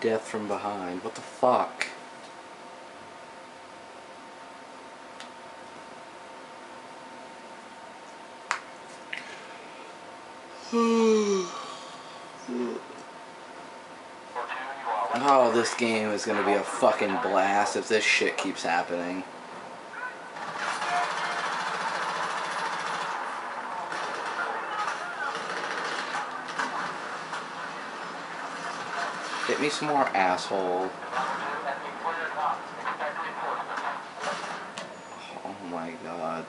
Death from behind. What the fuck? Oh, this game is gonna be a fucking blast if this shit keeps happening. Me some more, asshole. Oh my god.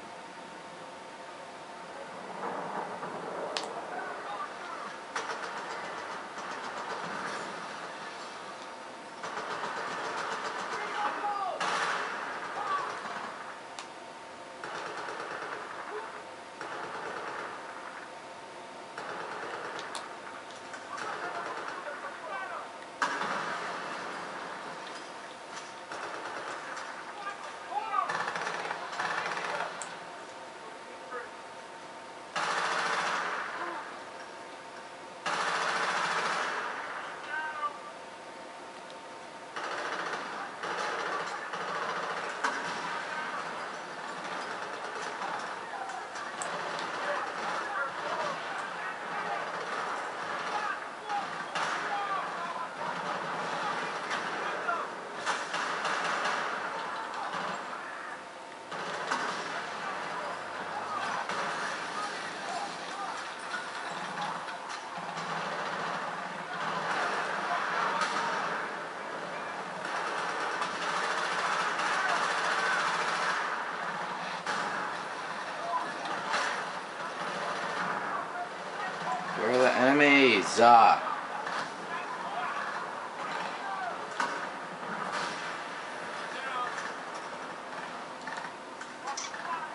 Where are the enemies? Ah.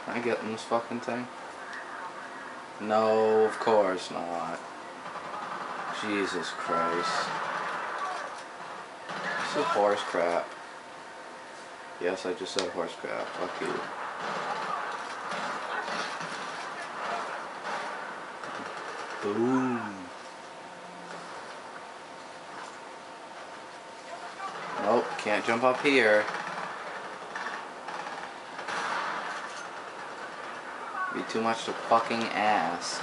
Can I get in this fucking thing? No, of course not. Jesus Christ. This is horse crap. Yes, I just said horse crap. Fuck you. Boom. Nope, can't jump up here. Be too much to fucking ask.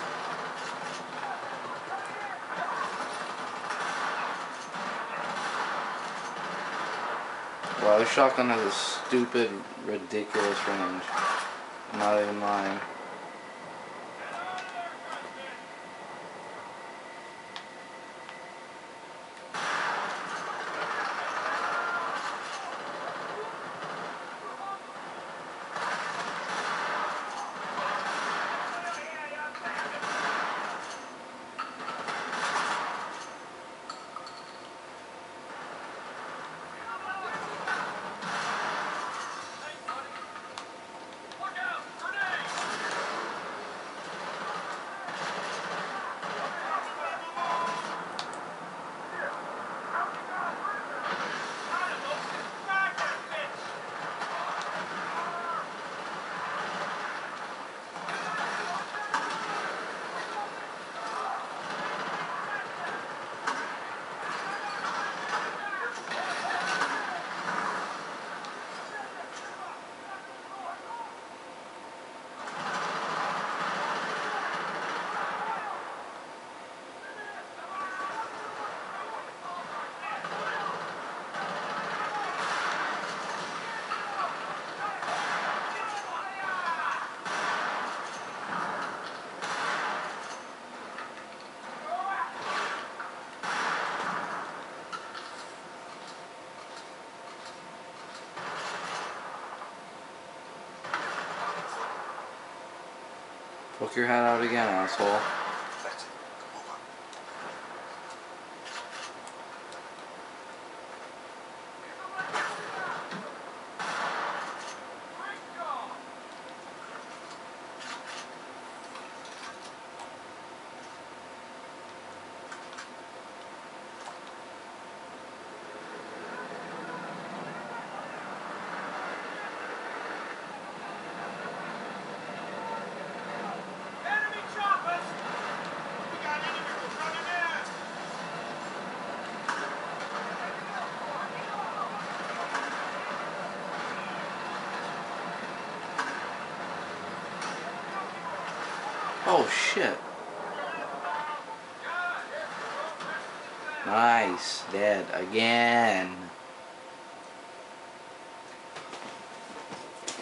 Wow, this shotgun has a stupid, ridiculous range. Not even lying. Poke your head out again, asshole. Oh shit. Nice. Dead again.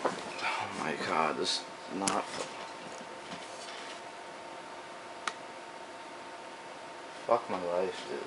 Oh my god, this is not Fuck my life, dude.